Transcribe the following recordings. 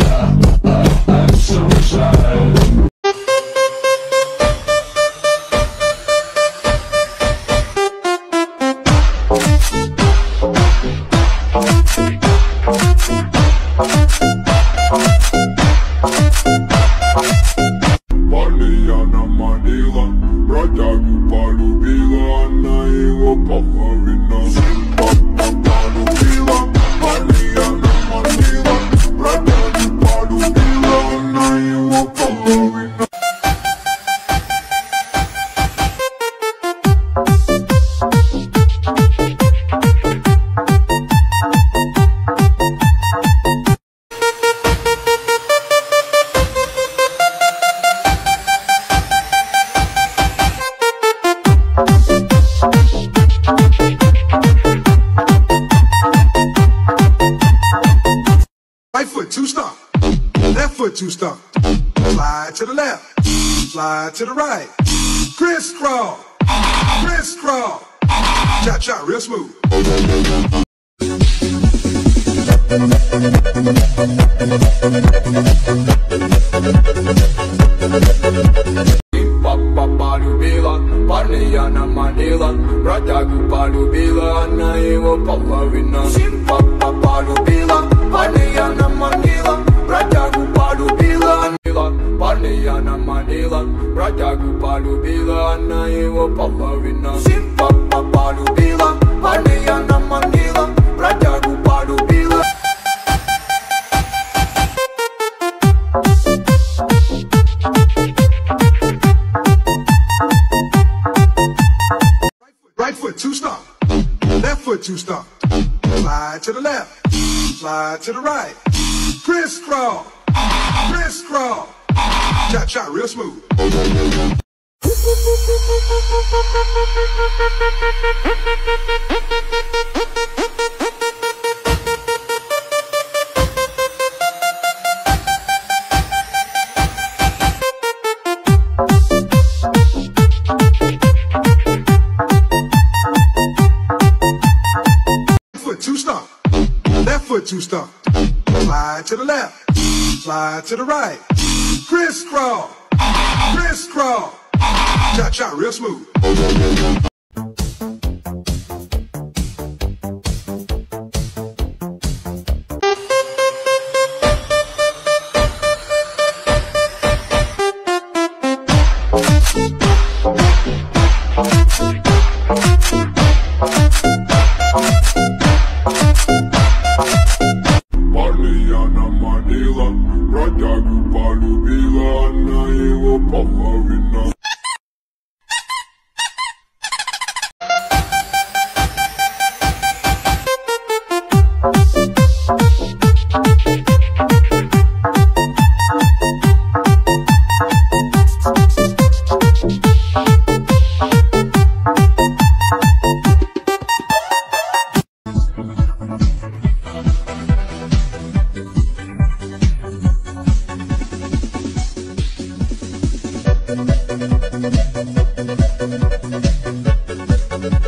I'm so shy. Slide to the left. Slide to the right. Crisscross. Crisscross. Chop, chop, real smooth. Папа полюбила, парня наманила, бродягу полюбила, она его половина. Папа полюбила, парня наманила, она парня наманила, бродягу полюбила, она его половина. Папа полюбила, парня наманила, бродягу полюбила. Right foot, two stomp. Left foot, two stomp. Slide to the left. Slide to the right. Crisscross. Crisscross. Chop, chop, real smooth. Two stomp. Left foot, two stomp. Slide to the left. Slide to the right. Crisscross, crisscross, cha cha, real smooth. I'm worried now.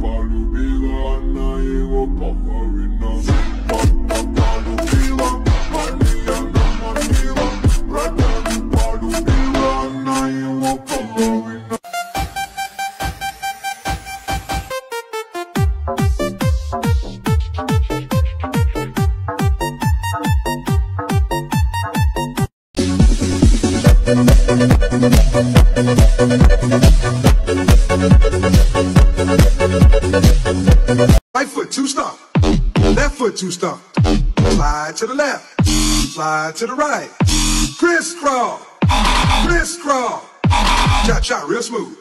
Palubila, Naivo Pamarina. Palubila, Paliana Manila, Right foot, two stomp. Left foot, two stomp. Slide to the left. Slide to the right. Crisscross. Crisscross. Cha cha, real smooth.